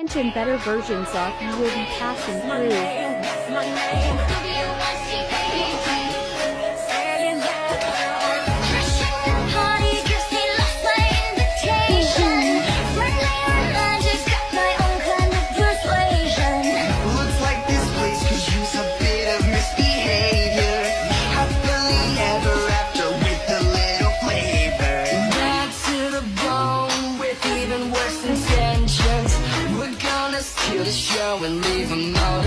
and better versions of you will be passing through. Party gives me lost my invitation. Friendly romantic, got my own kind of persuasion. Looks like this place could use a bit of misbehavior. Happily ever after with a little flavor. Back to the bone with even steal the show and leave them all.